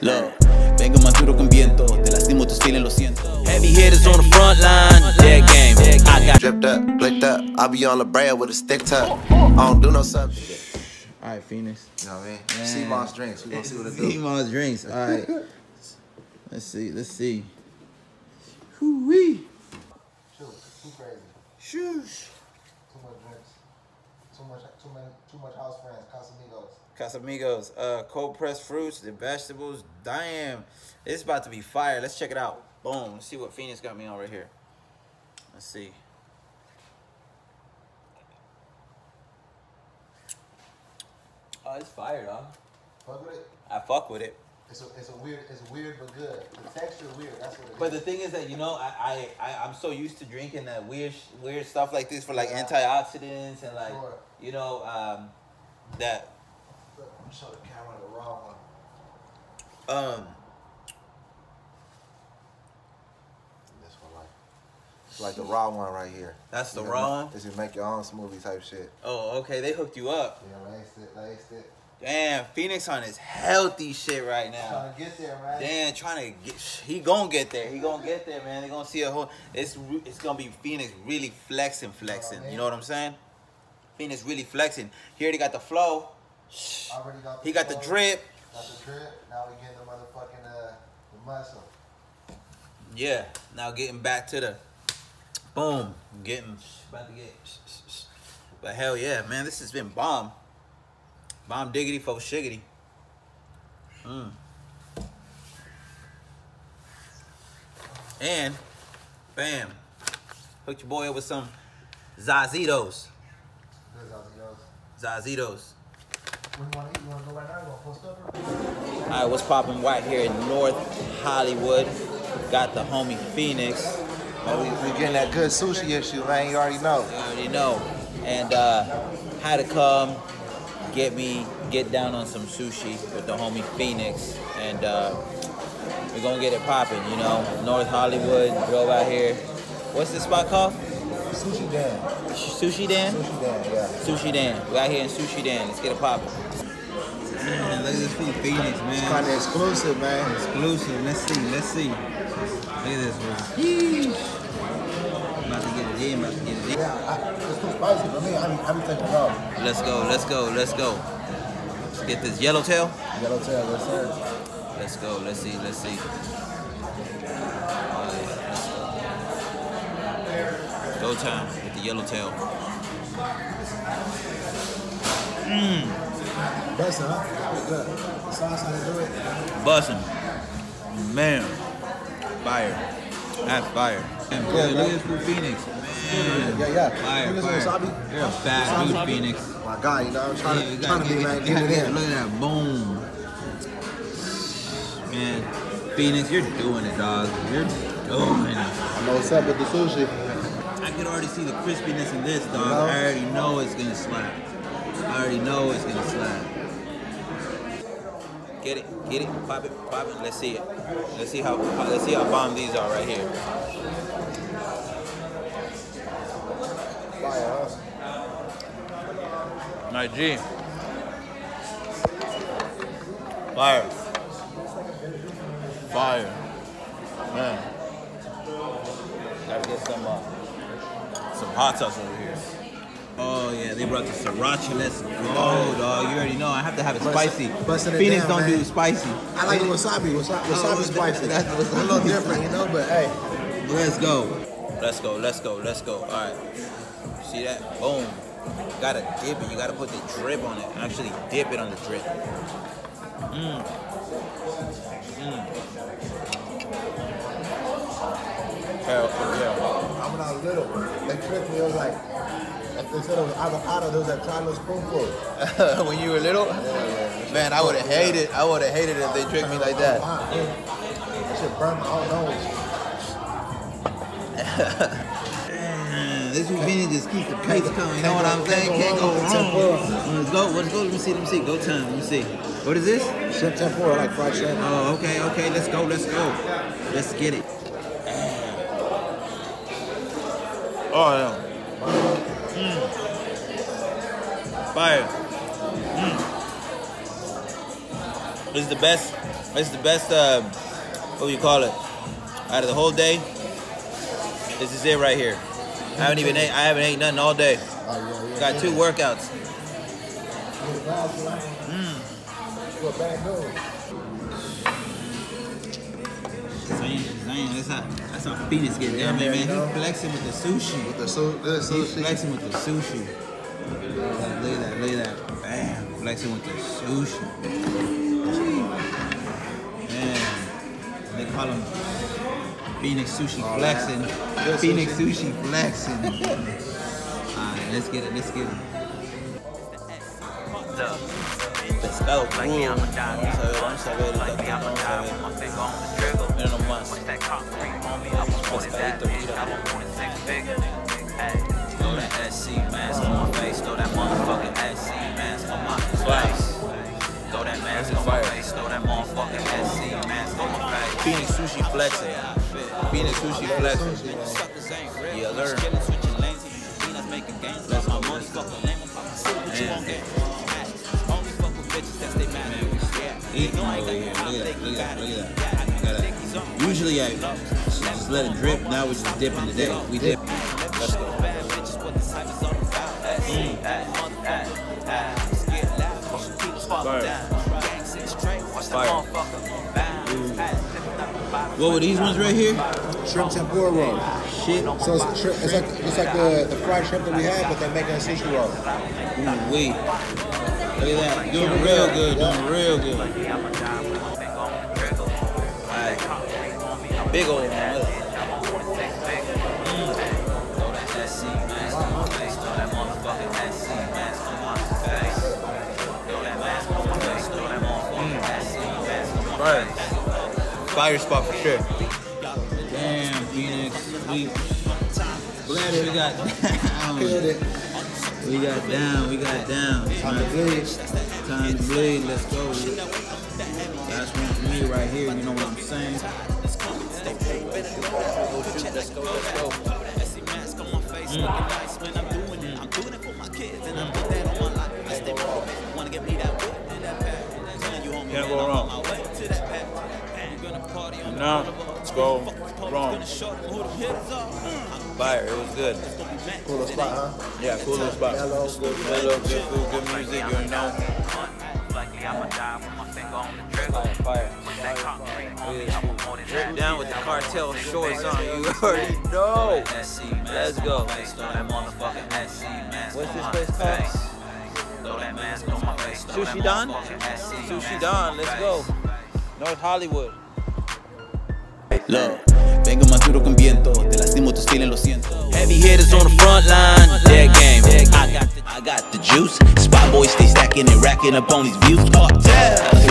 Look, vengo más duro con viento. Te lastimo tus feelings, lo siento. Heavy hitters on the front line. Dead game. I got Dripped up, blicked up. I be on the brand with a stick tuck. I don't do no something. All right, Fenix. You know what I mean? Man. Sea Moss drinks. We gonna see what it do. Seamoss drinks. All right. let's see. Let's see. Hoo wee. Too crazy. Shoosh. Too much drinks. Too much. Too many. Too much house friends. Casamigos. Casamigos, uh, cold pressed fruits, the vegetables. Damn, it's about to be fire. Let's check it out. Boom. Let's see what Fenix got me on right here. Let's see. Oh, it's fire, dog. Fuck with it. I fuck with it. It's a, it's a weird. It's weird but good. The texture weird. That's what it is. But the thing is that you know I I, I I'm so used to drinking that weird weird stuff like this for like Yeah. antioxidants and like Sure. you know um that I'm gonna show the camera the raw one. um This one like. It's like the raw one right here. that's the You know, raw. This is make your own smoothie type shit. Oh okay, they hooked you up. Yeah, laced it. Laced it. Damn, Fenix on his healthy shit right now. Trying to get there, man. Damn, trying to get. He gonna get there. He gonna get there, man. They gonna see a whole. It's it's gonna be Fenix really flexing, flexing. You know what I'm saying? Fenix really flexing. He already got the flow. Already got the He got the. Got the drip. Now we getting the motherfucking uh the muscle. Yeah. Now getting back to the boom. Getting about to get. But hell yeah, man, this has been bomb. Bomb diggity for shiggity. Mm. And bam, hooked your boy up with some Zazitos. Good as he goes. Zazitos. When you wanna eat, you wanna go right now? You wanna post up? Or? All right, what's popping white here in North Hollywood? Got the homie Fenix. Man, we, we getting that good sushi issue, man. You already know. You already know. And uh, had to come get me get down on some sushi with the homie Fenix, and uh, we're gonna get it popping. You know, North Hollywood drove out here. What's this spot called? Sushi Dan. Sushi Dan. Sushi Dan, yeah. Sushi Dan. We're out here in Sushi Dan. Let's get it popping. Man, look at this food, Fenix, man. Kind of exclusive, man. Exclusive. Let's see. Let's see. Look at this one. Yeesh. About to get it in. About to get it in. Yeah, I, it's too spicy for me. I'm, I'm taking it off. Let's go. Let's go. Let's go. Let's get this yellowtail. Yellowtail, yes sir. Let's go. Let's see. Let's see. Go time with the yellowtail. Mmm. Best, huh? That was good. The sauce, how they do it. Bussin'. Man. Fire. That's fire. Man, boy, look at this food, Fenix. Man. Yeah, yeah. Fire, You fire. Wasabi? You're a bad dude, Fenix. My guy, you know, I'm trying Yeah, to, trying to be, get- man, get it in. Look at that, boom. Man, Fenix, you're doing it, dog. You're doing it. I know what's up with the sushi. I can already see the crispiness in this, dog. know? I already know it's gonna slap. I already know it's gonna slide. Get it, get it, pop it, pop it. Let's see it. Let's see how, how let's see how bomb these are right here. Fire. My G. Fire. Fire. Man. Gotta get some uh, some hot sauce over here. Oh yeah, they brought the sriracha. Let's go, dog. You already know. I have to have it Bust- spicy. busting Fenix down, don't man. do spicy. I like the wasabi. Wasabi, wasabi Oh, spicy. that's a little different, you know, but hey. Let's go. Let's go. Let's go. Let's go. All right. See that? Boom. gotta dip it. You gotta put the drip on it. Actually, dip it on the drip. Mmm. Mmm. Hell yeah. I when I was little, they tricked me. It was like, instead of avocado, there was that try little spoonful. when you were little, man, I would have hated. I would have hated if they tricked me like that. That shit burned my whole nose. This Houdini just keeps the pace coming. You know what I'm saying? Can't go wrong wrong. with tempura. Let's go. Let's go. Let me see. Let me see. Go time. Let me see. What is this? Shrimp tempura, like fried shrimp. Oh, okay, okay. Let's go. Let's go. Let's get it. Oh yeah. Mm. Fire. Mm. This is the best It's the best. Uh, what do you call it? Out of the whole day, this is it right here. I haven't even ate. I haven't ate nothing all day. Got two workouts. Mm. For a. That's how, that's how Fenix get down, Yeah, man. man. know. He flexing with the sushi. With the so good He's sushi. flexing with the sushi. Look at that, look at that, look at that. Bam, flexing with the sushi. Man, they call him Fenix Sushi Oh, Flexing. man. Fenix sushi. Sushi Flexing. Alright, let's get it, let's get it. Pescado crudo. Vamos a ver, vamos a ver vamos a ver. Mira nomás. Pescadito, mira. Throw that SC mask on my face, throw that motherfucking SC mask on my face. Throw that mask on my face, throw that motherfucking SC mask on my face. Fenix Sushi Flexing. Fenix Sushi Flexing. Yeah, learn. My motherfucker. Eating over here. Look at that, look at that, look at that. Look at. Usually I just let it drip, now we're just dipping today. We dip. Let's go. Mm. Fire. Mm. What were these ones right here? Shrimp tempura roll. Shit. So it's, shrimp, it's like it's like the, the fried shrimp that we have, but they're making a sushi roll. Ooh, wait. Look at that. Doing real good. Doing real good. Alright. Big old one. Look. Fire. Fire spot for sure. Damn, Fenix. We glad we got down. Killed it. We got down. We got down. Time to bleed. Time to bleed. Let's go. That's one for me right here. You know what I'm saying? Mm. Can't go wrong. No, let's go wrong. Fire, it was good. Cool little spot, huh? Yeah, cool little spot. Mellow, good Mellow, good food, good music, you know. Fire. Drip down with the cartel shorts on, you already know. Let's go. What's this place called? Sushi Don? Sushi Don, let's go. North Hollywood. Look, vengo más duro con viento, te lastimo tus feelings, lo siento. Heavy hitters on the front line, dead game. I got the, I got the juice. Spot boys stay stacking and racking up on these views. Cartel.